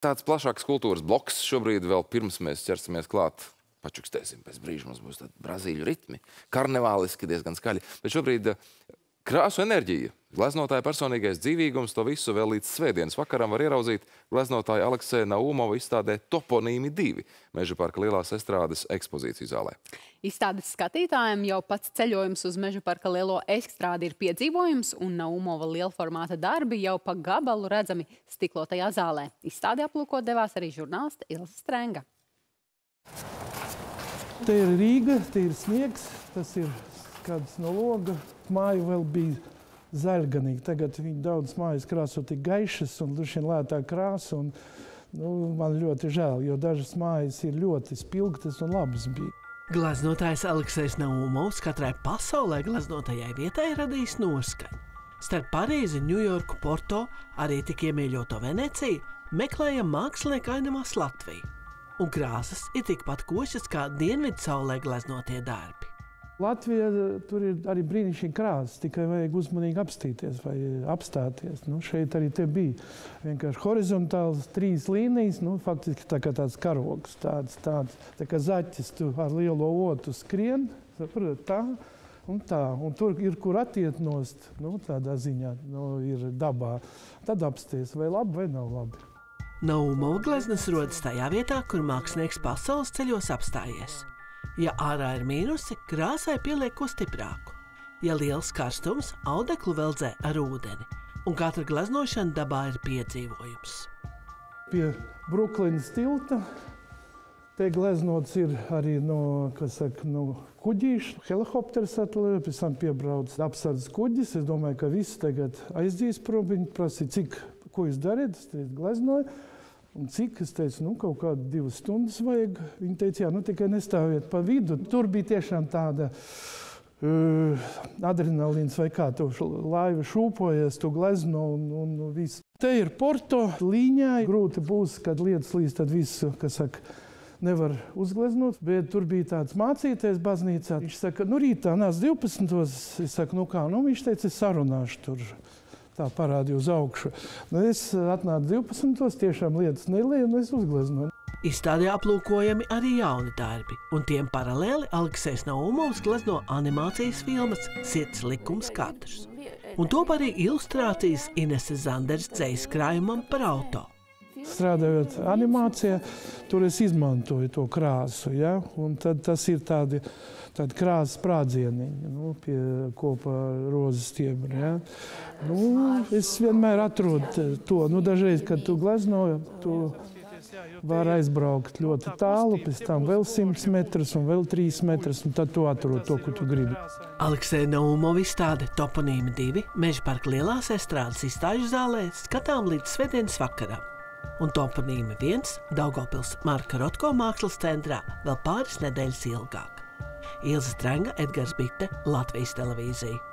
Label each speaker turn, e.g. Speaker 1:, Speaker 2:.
Speaker 1: Tāds plašāks kultūras bloks šobrīd vēl pirms mēs ķersimies klāt. Pačukstēsim, pēc brīža mums būs tādi brazīļu ritmi, karnevāliski diezgan skaļi. Bet šobrīd krāsu enerģija, gleznotāja personīgais dzīvīgums, to visu vēl līdz svētdienas vakaram var ieraudzīt gleznotāja Aleksēja Naumova izstādē Toponīmi 2 Meža parka lielās estrādes ekspozīciju zālē.
Speaker 2: Izstādes skatītājiem jau pats ceļojums uz Meža parka lielo ekstrādi ir piedzīvojums, un Naumova lielformāta darbi jau pa gabalu redzami stiklotajā zālē. Izstādi aplūkot devās arī žurnāliste Ilza Strenga.
Speaker 3: Te ir Rīga, te ir sniegs, tas ir kāds no loga. Māja vēl bija zaļganīga. Tagad viņi daudz mājas krāso tik gaišas un duši lētā krāsa. Un, nu, man ļoti žēl, jo dažas mājas ir ļoti spilgtas un labas bija.
Speaker 4: Glaznotājs Aleksis Naumovs katrai pasaulē glaznotajai vietai radījis noskaņu. Starp Parīzi, Ņujorku, Porto, arī tik iemīļoto Veneciju, meklējam mākslinieku ainamās Latviju. Un krāsas ir tikpat košas kā dienvidu saulē glaznotie darbi.
Speaker 3: Latvijā tur ir arī brīnišķīgi krāsas, tikai vajag uzmanīgi apstīties vai apstāties. Nu, šeit arī bija vienkārši horizontāls trīs līnijas, nu, faktiski tā kā tāds karogs, tāds, tāds, tā kā zaķis, tu ar lielo otu skrien, saprot, tā, un tā, un tur ir, kur attiet nost, nu, tādā ziņā, nu, ir dabā. Tad apsties, vai labi vai nav labi.
Speaker 4: Nauma gleznas rodas tajā vietā, kur mākslinieks pasaules ceļos apstājies. Ja ārā ir mīnusi, krāsai pieliek ko stiprāku. Ja liels karstums, audeklu veldzē ar ūdeni, un katra gleznošana dabā ir piedzīvojums.
Speaker 3: Pie Brooklynas tilta te gleznots ir arī no, saka, no kuģīša, helikopters atlēja, pēc tam piebrauc apsardzes kuģis. Es domāju, ka visi tagad aizdīs prom, viņi prasīja, cik, ko jūs darat, es teicu, gleznoju. Un cik es teicu, nu, kaut kādas divas stundas vajag. Viņa teica, jā, nu, tikai nestāviet pa vidu. Tur bija tiešām tāda uh, adrenalīns, vai kā tu laiva šūpojies, tu glezno un, un viss. Te ir porto līņā. Grūti būs, kad lietas līdz tad visu, kas saka, nevar uzgleznot. Bet tur bija tāds mācīties baznīcā. Viņš saka, nu, rītā nāc 12. Es saku, nu kā, nu, viņš teica, es sarunāšu tur tā parādīja uz augšu. Nu, es atnācu 12. tiešām lietas nelieku, un es uzgleznoju.
Speaker 4: Izstādē aplūkojami arī jauni darbi, un tiem paralēli Aleksis Naumovs glezno animācijas filmas Sirds likums katrs. Un top arī ilustrācijas Ineses Zanders dzējas krājumam par auto.
Speaker 3: Strādājot animācijā, tur es izmantoju to krāsu. Ja? Tad tas ir tādi, tādi krāsas sprādzieniņi nu, pie kopā rozes stiebra. Ja? Nu, es vienmēr atrodu to. Nu, dažreiz, kad tu gleznoji, tu var aizbraukt ļoti tālu, pēc tam vēl 100 metrus un vēl 3 metrus, un tad tu atrod to, ko tu gribi.
Speaker 4: Aleksēna Naumovi izstāde Toponīma 2 Meža parka lielās estrādes izstāžu zālē skatām līdz svētdienas vakaram un toponīma viens Daugopils Marka Rotko mākslas centrā vēl pāris nedēļas ilgāk. Ilza Strenga, Edgars Bitte, Latvijas televīzija.